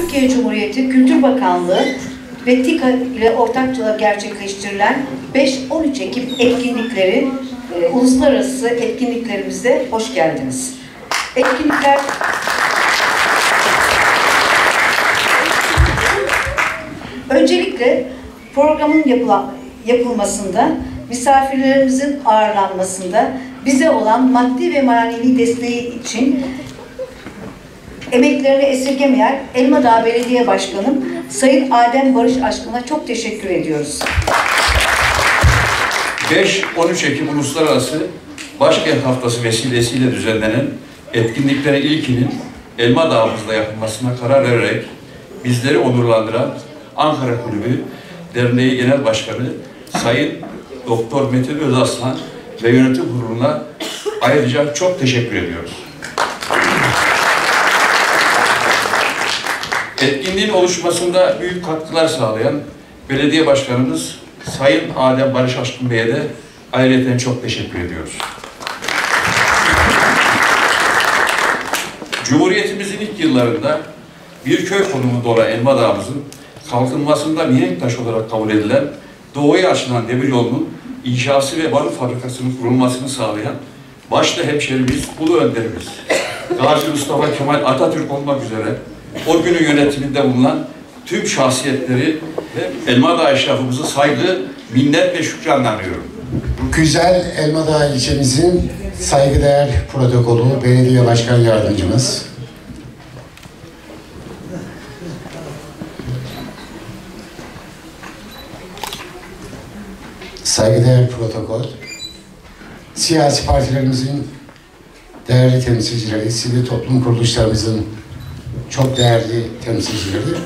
Türkiye Cumhuriyeti Kültür Bakanlığı ve TİKA ile ortakçılığa gerçekleştirilen 5-13 Ekim etkinlikleri, e, uluslararası etkinliklerimize hoş geldiniz. Etkinlikler Öncelikle programın yapıla, yapılmasında, misafirlerimizin ağırlanmasında bize olan maddi ve manevi desteği için emeklerini esirgemeyen Elmadağ Belediye Başkanım Sayın Adem Barış Aşkın'a çok teşekkür ediyoruz. 5-13 Ekim Uluslararası Başkent Haftası vesilesiyle düzenlenen etkinliklerin ilkinin Elma Dağımızda yapılmasına karar vererek bizleri onurlandıran Ankara Kulübü Derneği Genel Başkanı Sayın Doktor Metin Özaslan ve yönetim kuruluna ayrıca çok teşekkür ediyoruz. Etkinliğin oluşmasında büyük katkılar sağlayan belediye başkanımız Sayın Adem Barış Aşkın Bey'e de ayrıca çok teşekkür ediyoruz. Cumhuriyetimizin ilk yıllarında bir köy konumunda olan Elma Dağımızın kalkınmasında mihenk taş olarak kabul edilen doğuya açılan demir yolunun inşası ve barut fabrikasının kurulmasını sağlayan başta hemşerimiz, ulu önderimiz Gazi Mustafa Kemal Atatürk olmak üzere o günün yönetiminde bulunan tüm şahsiyetleri ve Elmadağ eşrafımızı saygı, minnet ve şükranla anıyorum. Güzel Elmadağ ilçemizin saygıdeğer protokolü belediye başkan yardımcımız. Saygıdeğer protokol. Siyasi partilerimizin değerli temsilcileri, sivil toplum kuruluşlarımızın çok değerli temsilcileri,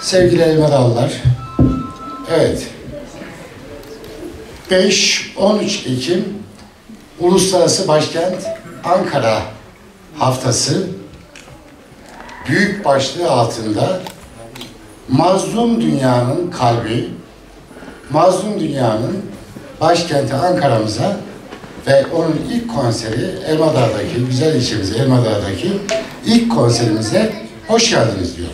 sevgili Elmadağlılar, evet, 5-13 Ekim Uluslararası Başkent Ankara Haftası büyük başlığı altında mazlum dünyanın kalbi, mazlum dünyanın başkenti Ankara'mıza ve onun ilk konseri Elmadağ'daki, güzel ilçemiz Elmadağ'daki ilk konserimize hoş geldiniz diyor.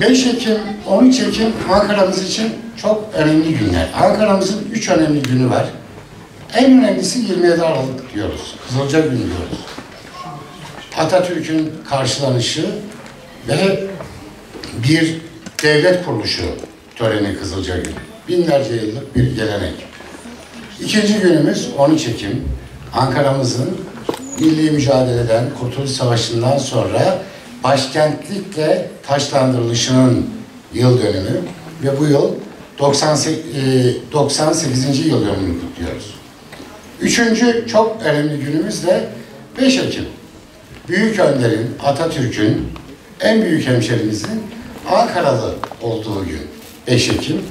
...5 Ekim, 13 Ekim Ankara'mız için çok önemli günler. Ankara'mızın üç önemli günü var. En önemlisi 27 Aralık diyoruz. Kızılca günü diyoruz. Atatürk'ün karşılanışı ve bir devlet kuruluşu töreni Kızılca günü. Binlerce yıllık bir gelenek. İkinci günümüz 13 Ekim. Ankara'mızın milli mücadeleden, Kurtuluş Savaşı'ndan sonra başkentlikle taşlandırılışının yıl dönümü ve bu yıl 98, 98. yıl dönümünü kutluyoruz. Üçüncü çok önemli günümüz de 5 Ekim. Büyük Önder'in, Atatürk'ün, en büyük hemşerimizin Ankaralı olduğu gün 5 Ekim.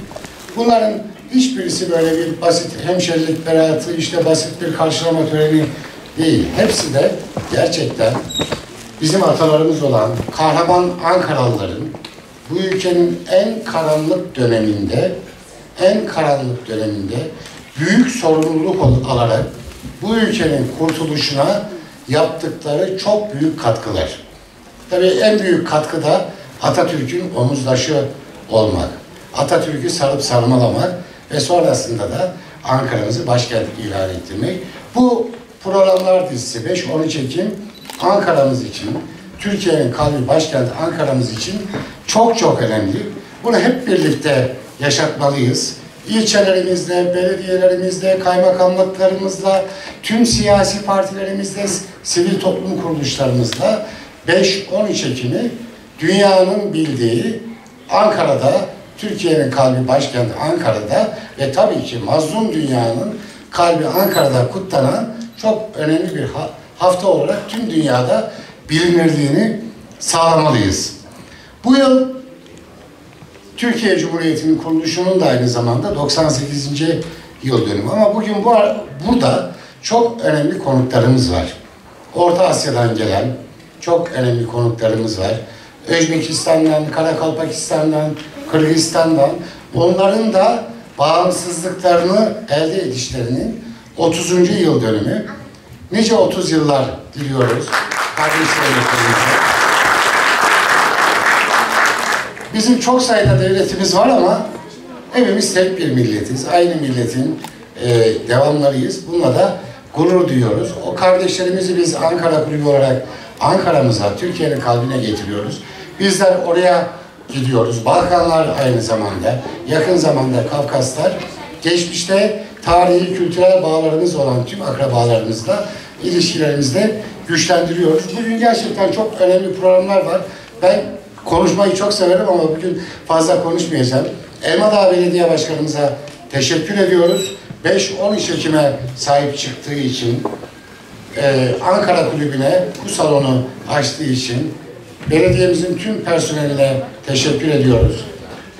Bunların hiçbirisi böyle bir basit hemşerilik beratı, işte basit bir karşılama töreni değil. Hepsi de gerçekten bizim atalarımız olan kahraman Ankaralıların bu ülkenin en karanlık döneminde, en karanlık döneminde büyük sorumluluk alarak bu ülkenin kurtuluşuna yaptıkları çok büyük katkılar. Tabii en büyük katkı da Atatürk'ün omuzdaşı olmak. Atatürk'ü sarıp sarmalamak ve sonrasında da Ankara'mızı başkent ilan ettirmek. Bu programlar dizisi 5-13 Ekim Ankara'mız için, Türkiye'nin kalbi başkent Ankara'mız için çok çok önemli. Bunu hep birlikte yaşatmalıyız. İlçelerimizde, belediyelerimizde, kaymakamlıklarımızla, tüm siyasi partilerimizle, sivil toplum kuruluşlarımızla 5-13 Ekim'i dünyanın bildiği Ankara'da, Türkiye'nin kalbi başkenti Ankara'da ve tabii ki mazlum dünyanın kalbi Ankara'da kutlanan çok önemli bir hafta olarak tüm dünyada bilinirliğini sağlamalıyız. Bu yıl Türkiye Cumhuriyeti'nin kuruluşunun da aynı zamanda 98. yıl dönümü. Ama bugün bu, burada çok önemli konuklarımız var. Orta Asya'dan gelen çok önemli konuklarımız var. Özbekistan'dan, Karakalpakistan'dan, Kırgızistan'dan onların da bağımsızlıklarını elde edişlerinin 30. yıl dönümü. Nice 30 yıllar diliyoruz. Kardeşlerimize. Bizim çok sayıda devletimiz var ama hepimiz tek bir milletiz. Aynı milletin e, devamlarıyız. Bununla da gurur duyuyoruz. O kardeşlerimizi biz Ankara Kulübü olarak Ankara'mıza, Türkiye'nin kalbine getiriyoruz. Bizler oraya gidiyoruz. Balkanlar aynı zamanda, yakın zamanda Kafkaslar, geçmişte tarihi, kültürel bağlarımız olan tüm akrabalarımızla ilişkilerimizde güçlendiriyoruz. Bugün gerçekten çok önemli programlar var. Ben konuşmayı çok severim ama bugün fazla konuşmayacağım. Elmadağ Belediye Başkanımıza teşekkür ediyoruz. 5-13 Ekim'e sahip çıktığı için, e, Ankara Kulübü'ne bu salonu açtığı için, belediyemizin tüm personeline teşekkür ediyoruz.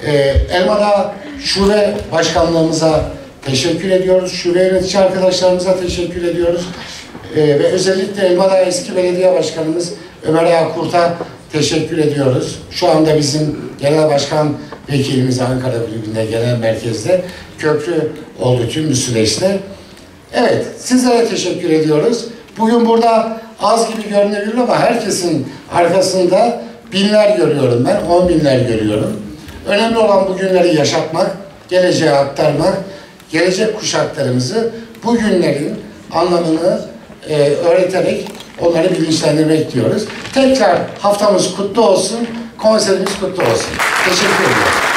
E, Elmadağ Şube Başkanlığımıza teşekkür ediyoruz. Şube yönetici arkadaşlarımıza teşekkür ediyoruz. E, ve özellikle Elmadağ eski belediye başkanımız Ömer Ağa Kurt'a teşekkür ediyoruz. Şu anda bizim genel başkan vekilimiz Ankara Kulübü'nde genel merkezde köprü oldu tüm süreçte. Evet, sizlere teşekkür ediyoruz. Bugün burada az gibi görünebilir ama herkesin arkasında binler görüyorum ben, on binler görüyorum. Önemli olan bu günleri yaşatmak, geleceğe aktarmak, gelecek kuşaklarımızı bu günlerin anlamını e, öğreterek onları bilinçlendirmek diyoruz. Tekrar haftamız kutlu olsun, konserimiz kutlu olsun. Teşekkür ediyorum.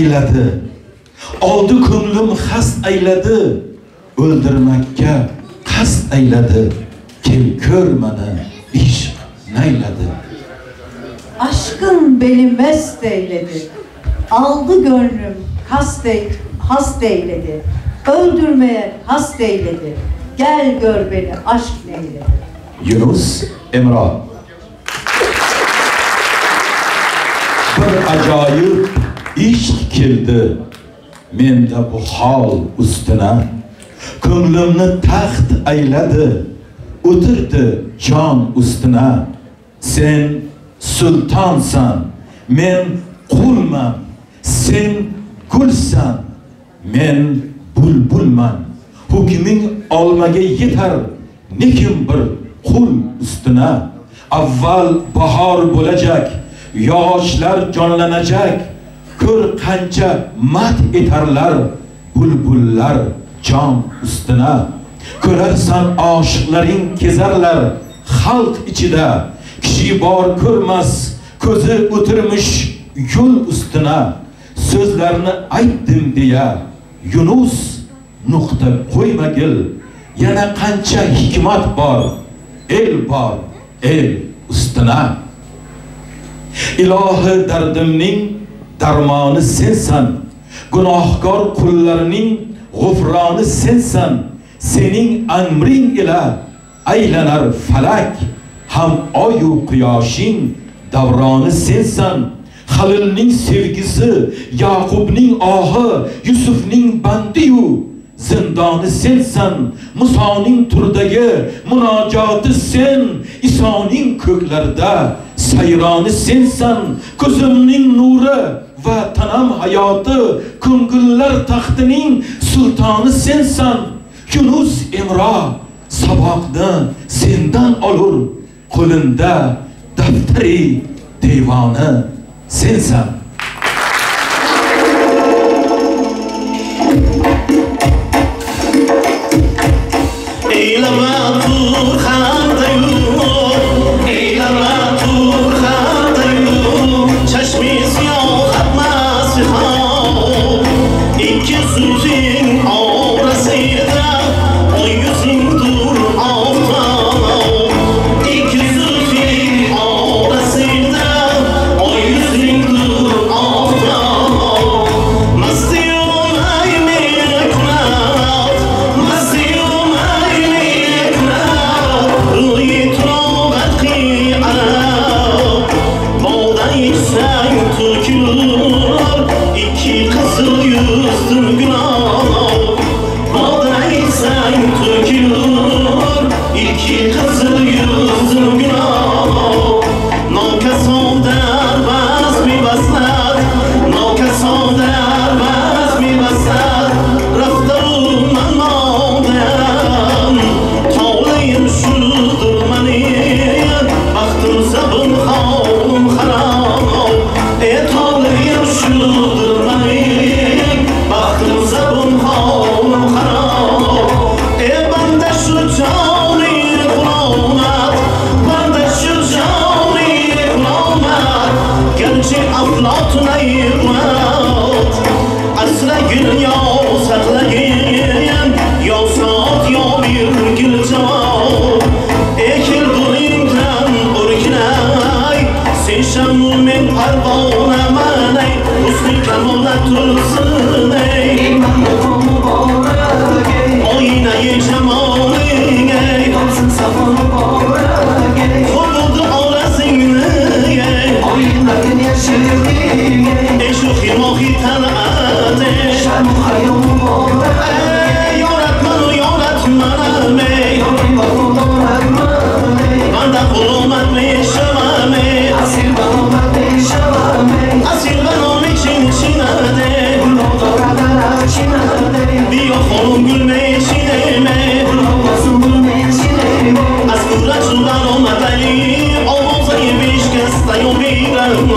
Ayladi oldi ko'nglim hast ayladi o'ldirmakka qasd ayladi kel ko'r mani ishq nayladi Aşkın beni mest eyledi. Aldı gönlüm kast ey- hast eyledi. Öldürmeye hast eyledi. Gel gör beni aşk neyle. yunus imro bir ajoyib ishq keldi. Menda bu hol ustina ko'nglimni taxt ayladi. O'tirdi jon ustina sen sultonsan men qulman sen gulsan men bulbulman. Hukming olmaga yetar nekim bir qul ustina avval bahor bo'lajak yog'ochlar jonlanajak ko'r qancha mat etarlar bulbullar jon ustina ko'rarsan oshiqlaring kezarlar xalq ichida. Kishi bor ko'rmas ko'zi o'tirmish yo'l ustina. So'zlarni aytdim deya yunus nuqta qo'ymagil yana qancha hikmat bor el bor el ustina. Ilohi dardimning darmoni sensan. Gunohkor qullarning g'ufroni sensan. Sening amring ila aylanar falak. Ham oyu quyoshing davroni sensan. Halilning sevgisi yaqubning ohi yusufning bandiyu zindoni sensan. Musoning turdagi munojoti sen isoning ko'klarda sayroni sensan. Ko'zimning nuri va tanam hayoti ko'ngillar taxtining sultoni sensan. Yunus imro saboqni sendan olur. Qo'linda daftari devoni sensan. etmeli Avuzayı beş kez de yok eylem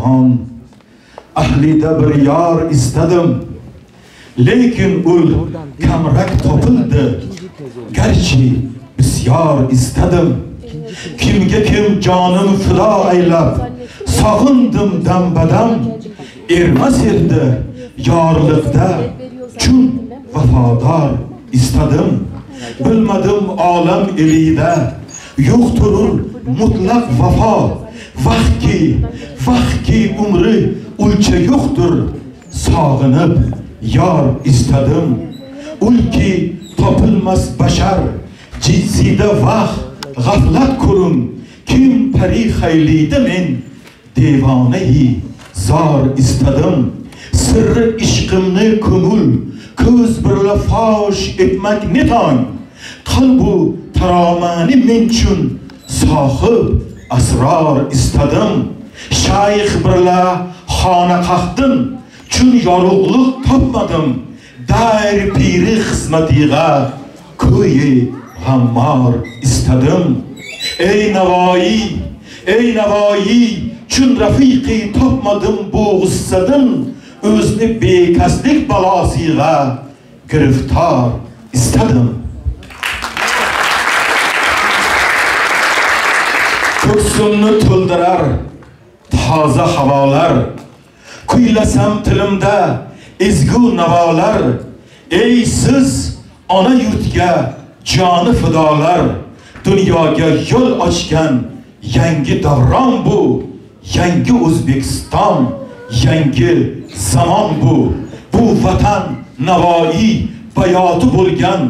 umri jahon ahlida bir yor istadim lekin ul kamrak topildi. Garchi bisyor istadim kimga kim jonim fido aylab sog'indim dam badam ermas erdi yorliqda chun vafodor istadim bilmadim olam elida yo'qturur mutlaq vafo vaqtki vaqtki umri ulcha yo'qdir. Sog'inib yor istadim. Ulki topilmas bashar. Jinsida vaqt g'aflat ko'rum kim pari hayliydi men? Devonai zor istadim. Sirri ishqimni ko'ngil ko'z birla fosh etmak netong qalbu taromani men uchun sohib asror istadim. Shayx birla xonaqahdin chun yorug'liq topmadim. Dair piri xizmatiga ko'yi g'ammor istadim. Ey navoiy ey navoiy chun rafiqi topmadim bu g'ussadim o'zni bekaslik balosiga giriftor istadim. Ko'ksimni to'ldirar toza havolar. Kuylasam tilimda ezgu navolar. Ey siz ona yurtga joni fidolar. Dunyoga yo'l ochgan yangi davron bu. Yangi o'zbekiston yangi zamon bu. Bu vatan navoiy bayoti bo'lgan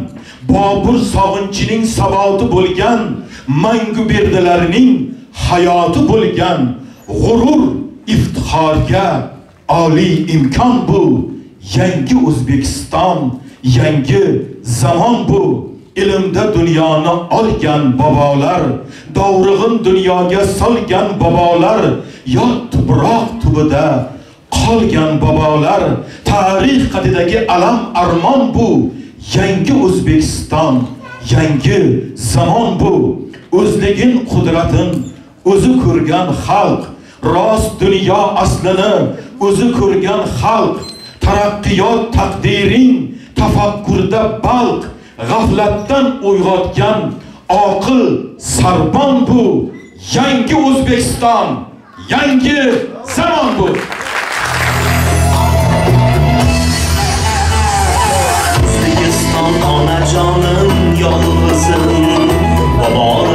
bobur sog'inchining saboti bo'lgan mangu berdilarning hayoti bo'lgan g'urur iftixorga oliy imkon bu. Yangi o'zbekiston yangi zamon bu. Ilmda dunyoni olgan bobolar dovrug'in dunyoga solgan bobolar yot tuproq tubida qolgan bobolar tarix qatidagi alam armon bu. Yangi o'zbekiston yangi zamon bu. O'zligin qudratin o'zi ko'rgan xalq rost dunyo aslini o'zi ko'rgan xalq taraqqiyot taqdiring tafakkurda balq g'aflatdan uyg'otgan oqil sarbon bu. Yangi o'zbekiston yangi zamon bu. O'zbekiston onajonim yolg'izim Bobolarim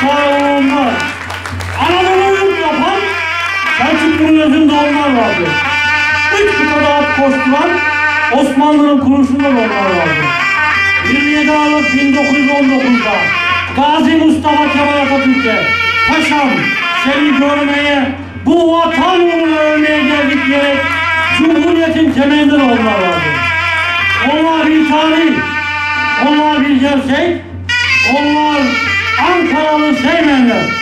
imsal olmaz. Anadolu'yu yapan Selçuklu'nun özünde onlar vardı. Üç kıtada at koşturan Osmanlı'nın kuruluşunda da onlar vardı. 27 Aralık 1919'da Gazi Mustafa Kemal Atatürk'e Paşam seni görmeye bu vatan uğruna ölmeye geldik diyerek Cumhuriyetin temelinde de onlar vardı. Onlar bir tarih, onlar bir gerçek, onlar Ankaralı Seymenler.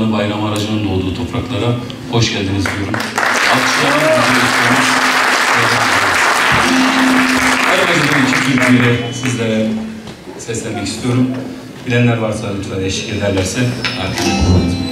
Anı Bayram Aracı'nın doğduğu topraklara hoş geldiniz diyorum. Alkışlarınızı Arabacılığın iki türlüyle sizlere seslenmek istiyorum. Bilenler varsa lütfen eşlik ederlerse arkadaşlar.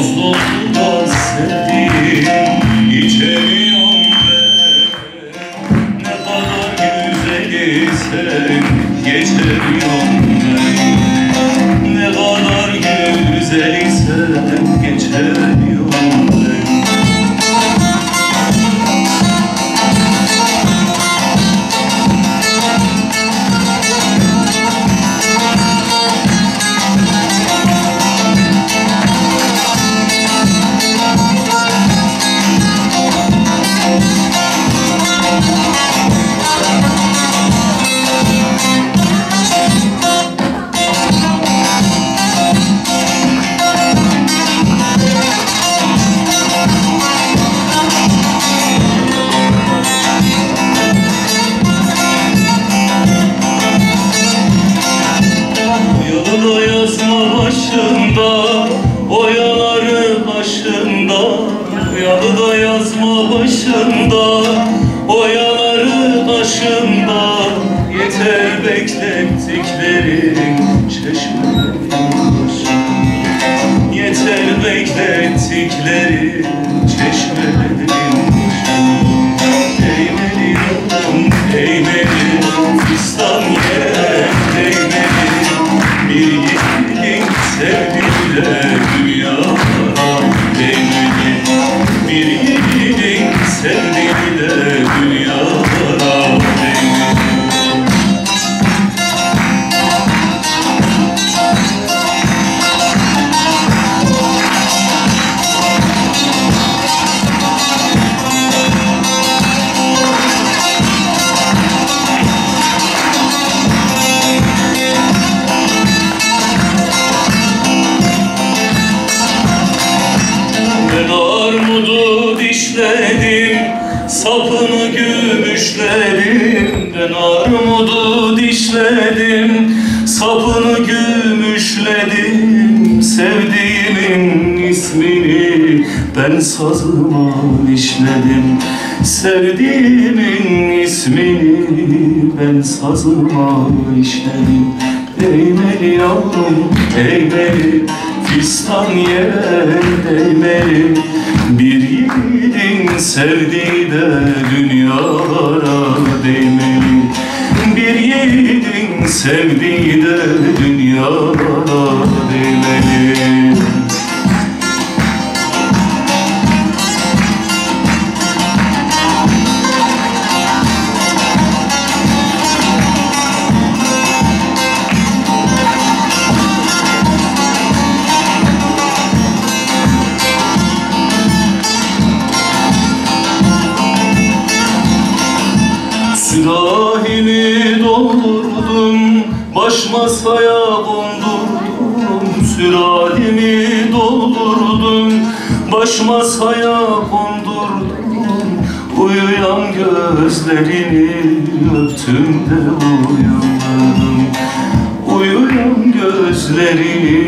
os dois.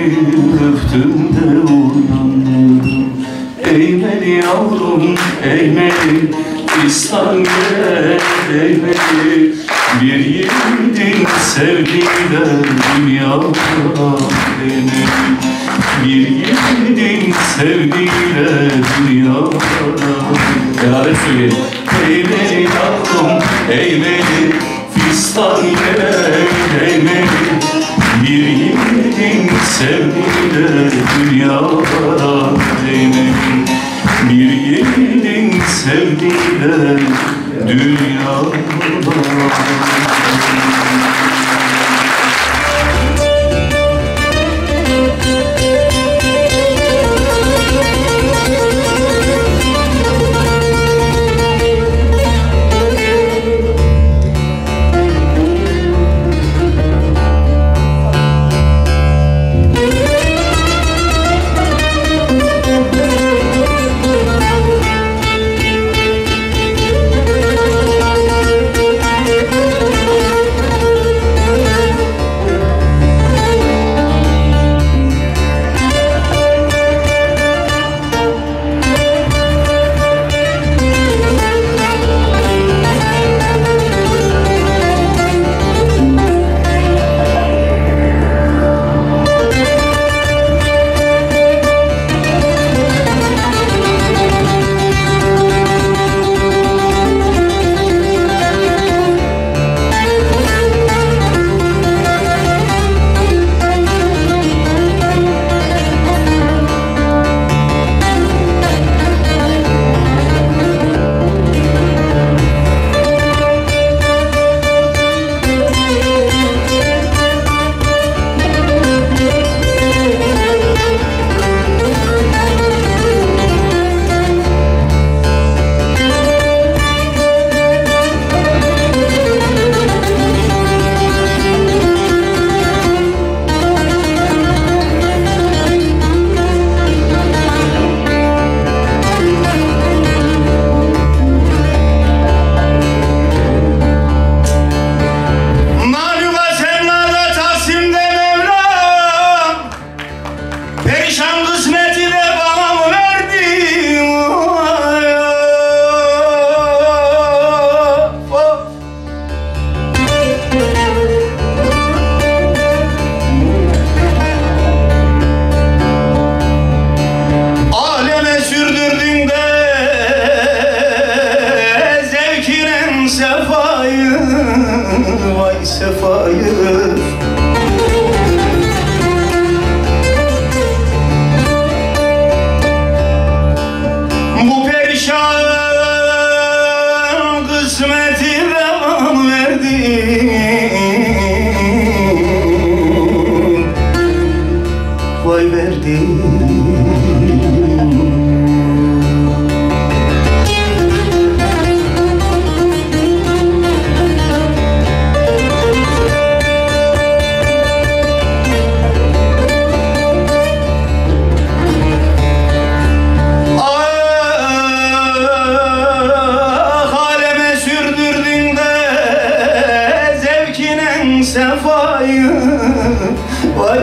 Gözlerini öptüm de uyandırdım Eğmeli yavrum eğmeli İslam yere değmeli Bir yiğidin sevdiği de dünyada değmeli Bir yiğidin sevdiği de dünyada Beraber söyleyelim Eğmeli yavrum eğmeli Fistan yere değmeli Bir yiğidin sevdiği de dünyada değmeli Bir yiğidin sevdiği de dünyada Maluma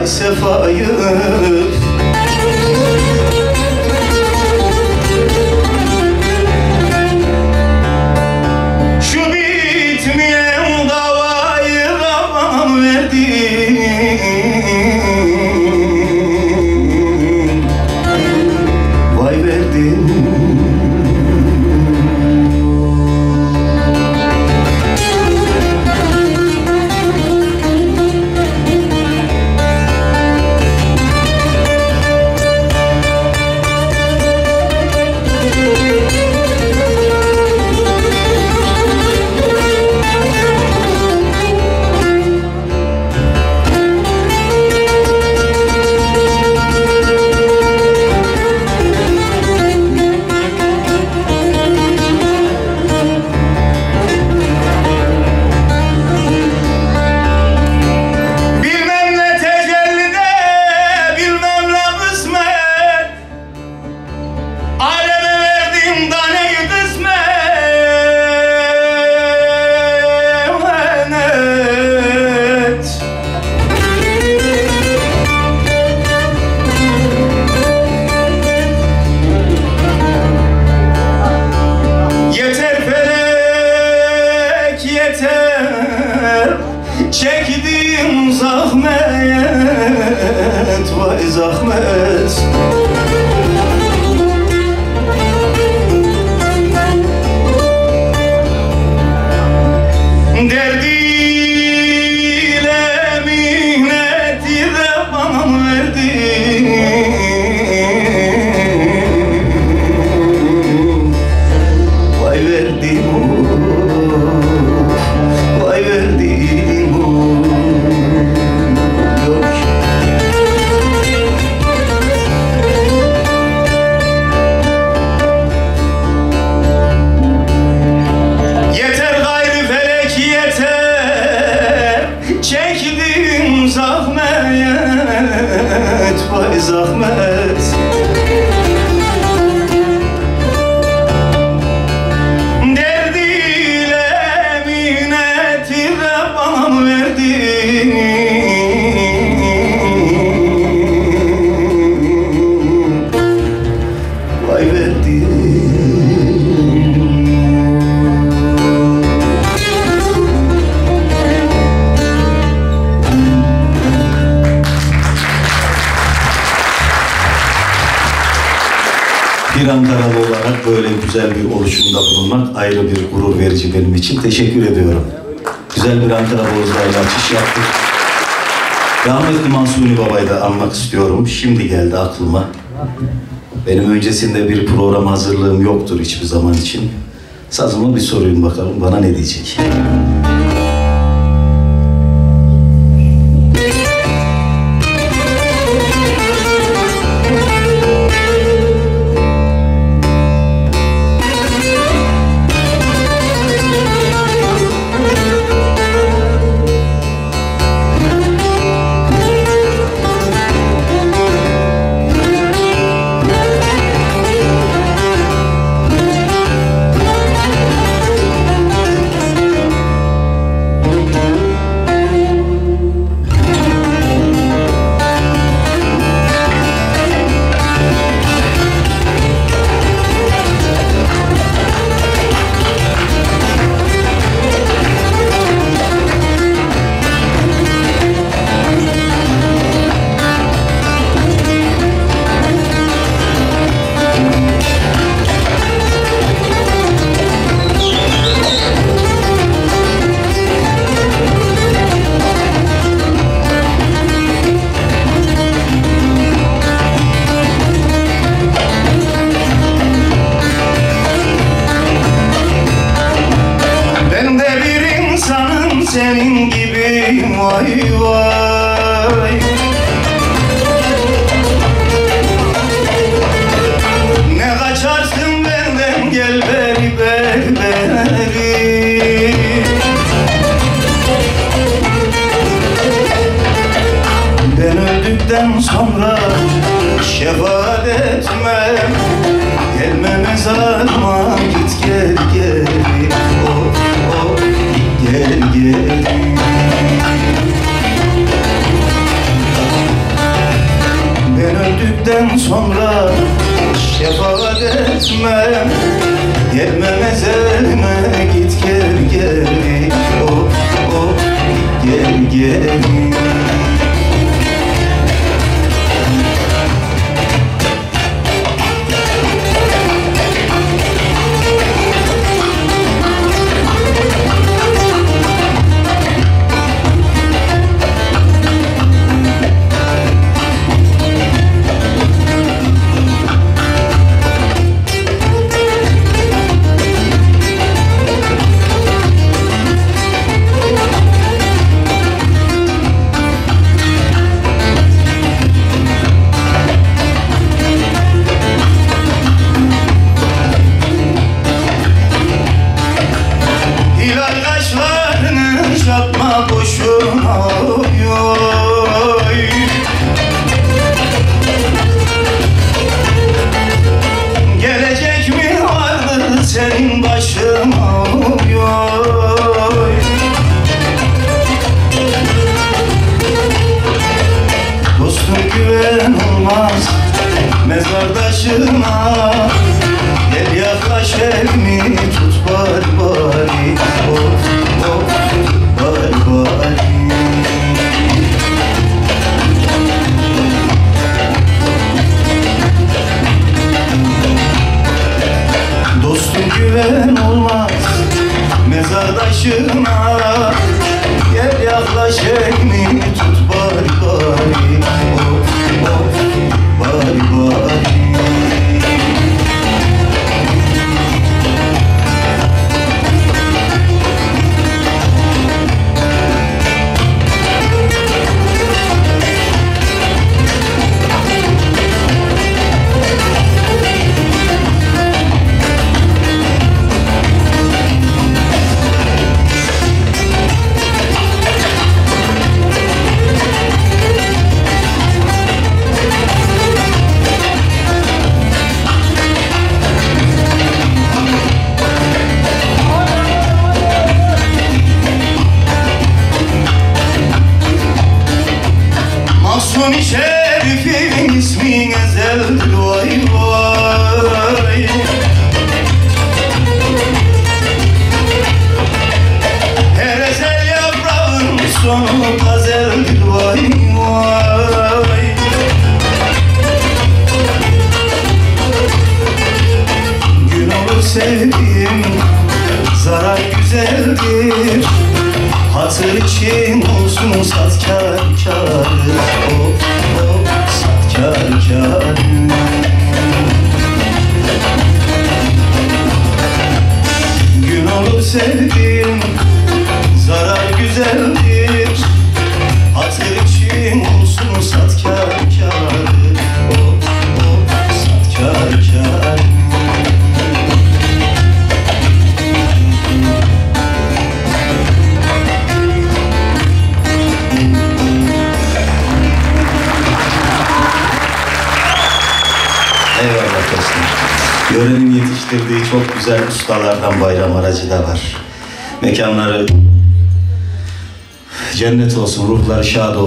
sefayı aklıma. Benim öncesinde bir program hazırlığım yoktur hiçbir zaman için. Sazıma bir sorayım bakalım bana ne diyecek. başına Gel yaklaş ekmeğe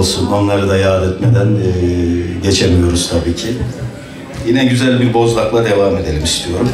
olsun. Onları da yad etmeden e, geçemiyoruz tabii ki. Yine güzel bir bozlakla devam edelim istiyorum.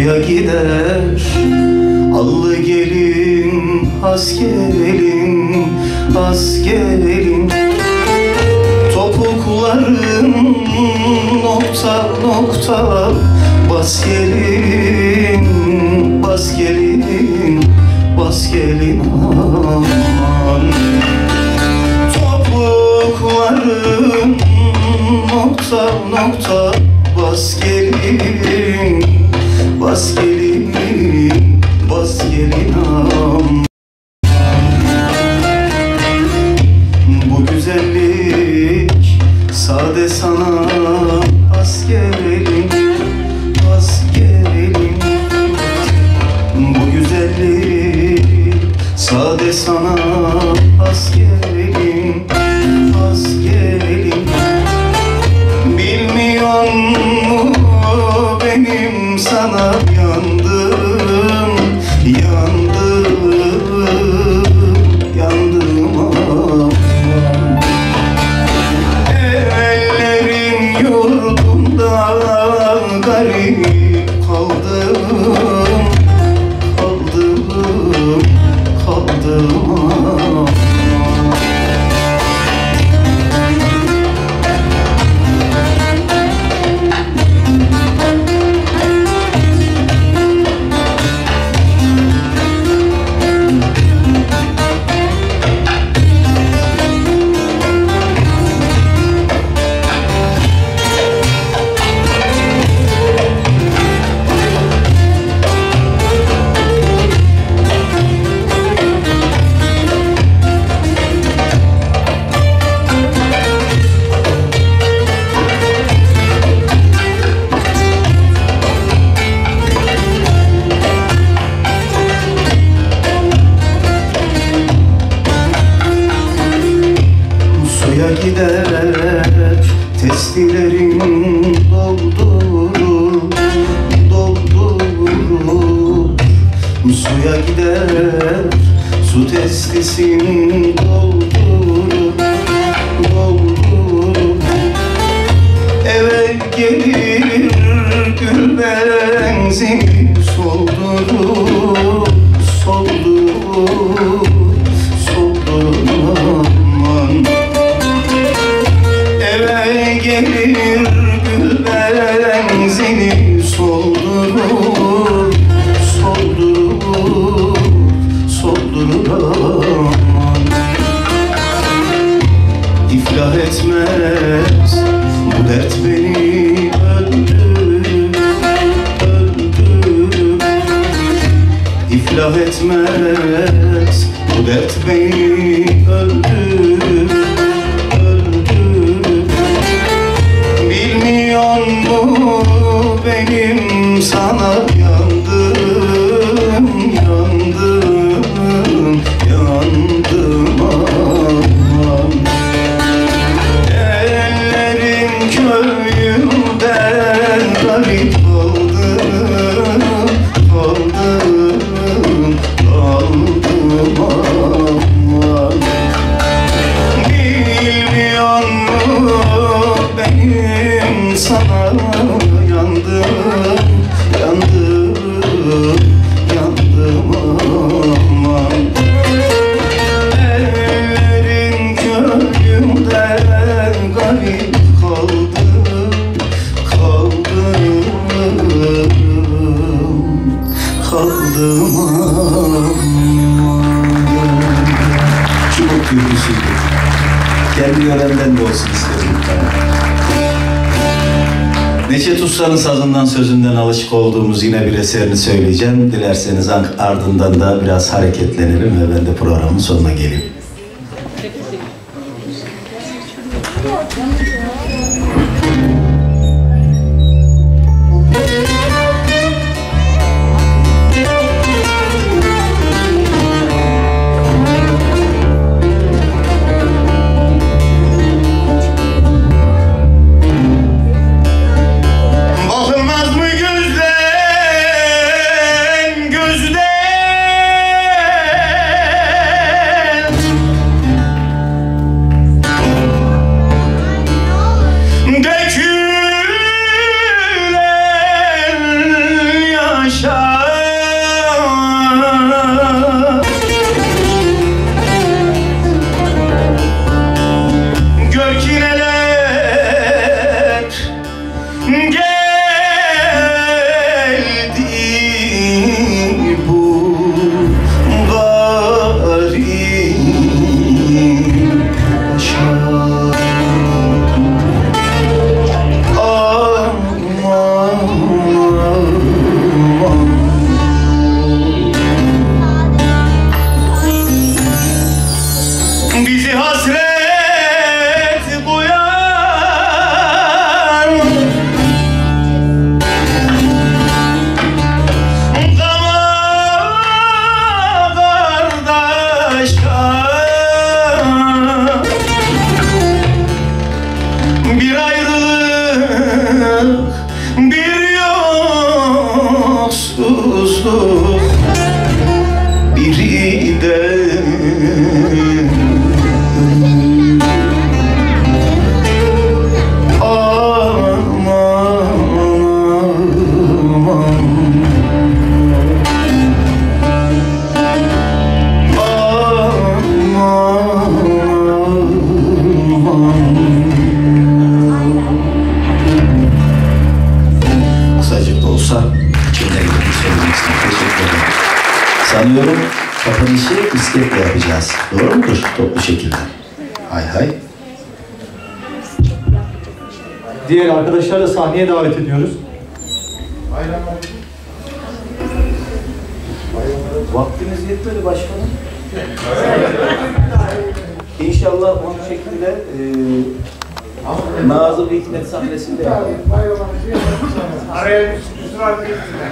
Orduya gider Allı gelin Has gelin Has gelin Topukların Nokta nokta Bas gelin Bas gelin Bas gelin aman. Topukların Nokta nokta Bas gelin. Bas gelin, bas gelin eserini söyleyeceğim. Dilerseniz ardından da biraz hareketlenelim ve ben de programın sonuna geleyim. Nazım Hikmet sahnesinde. Araya bir sürat gittiler.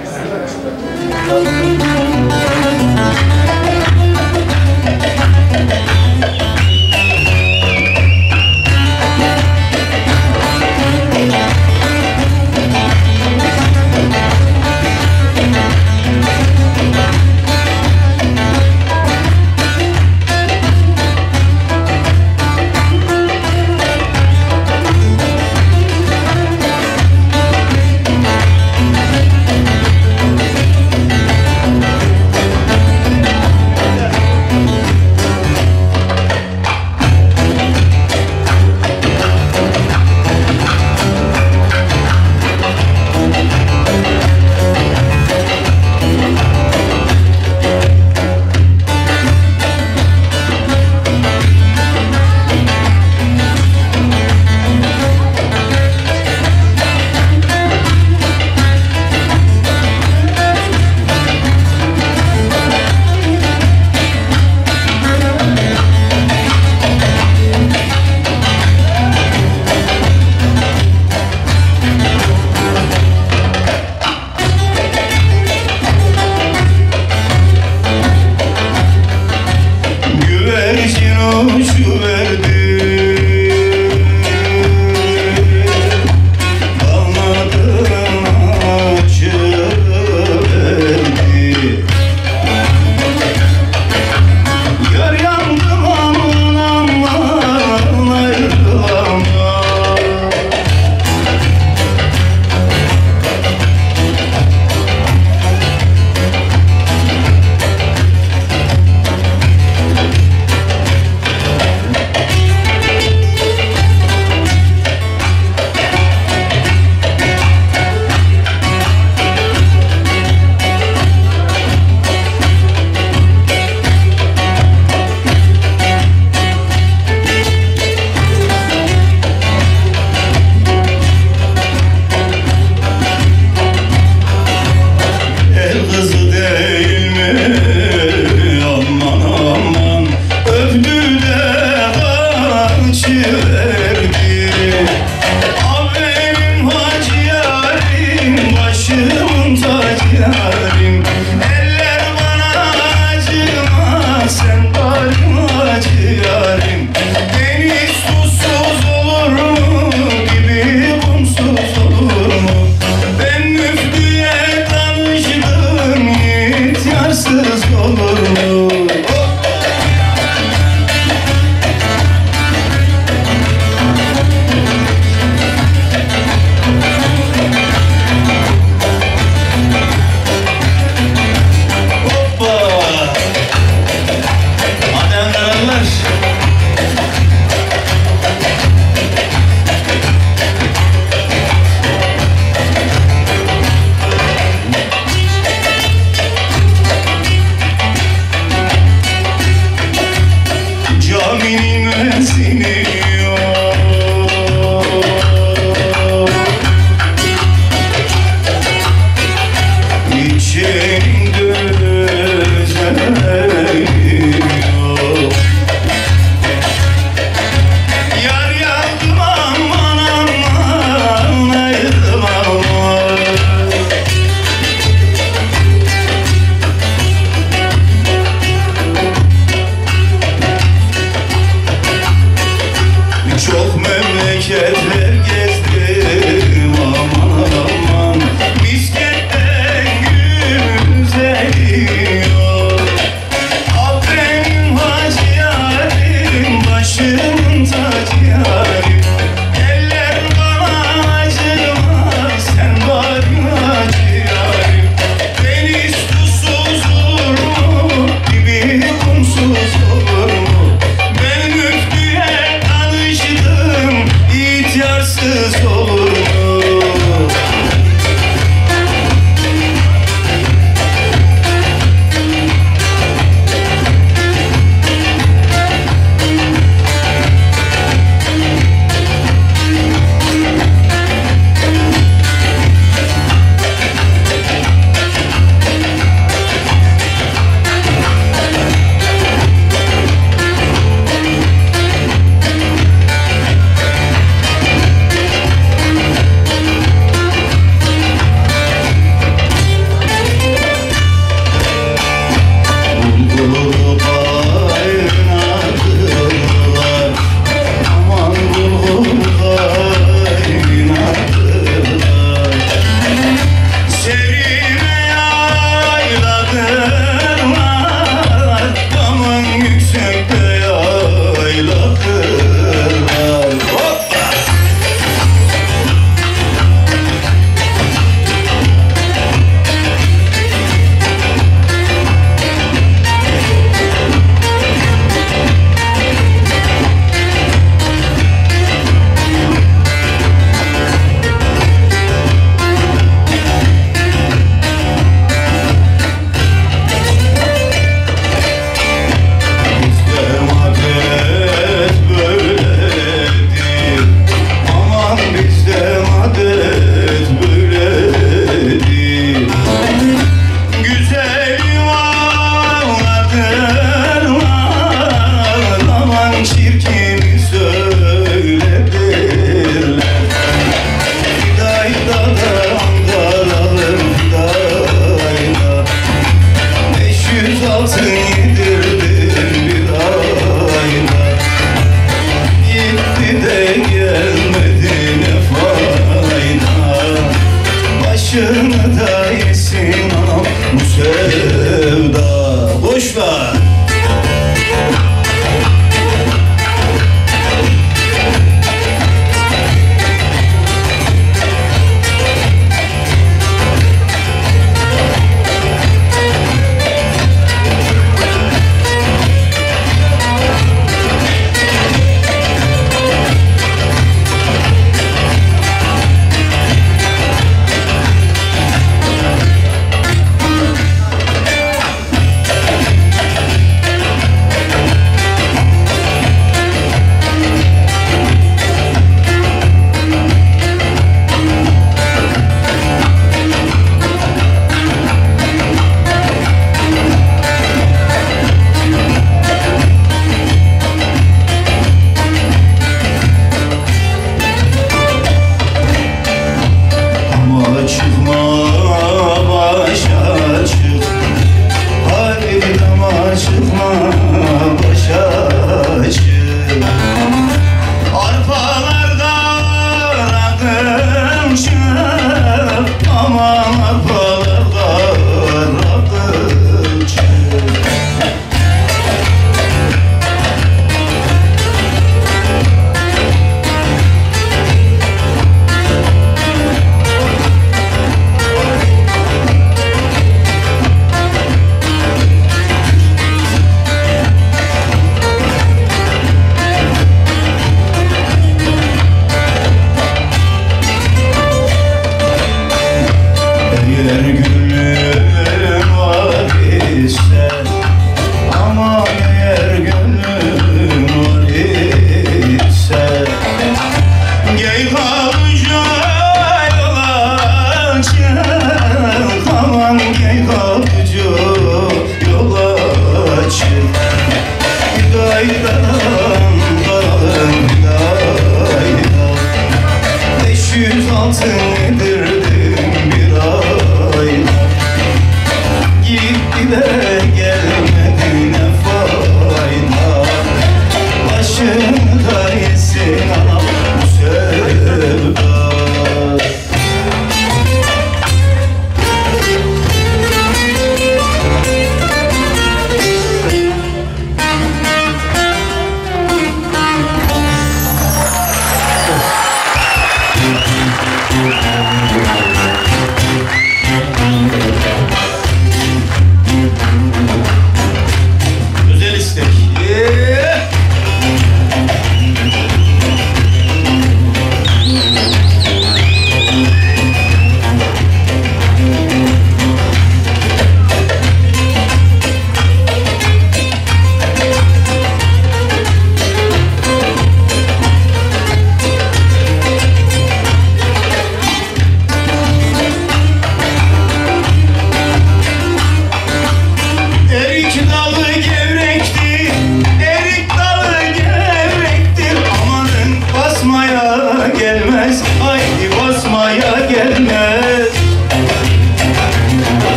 Rabbinin versin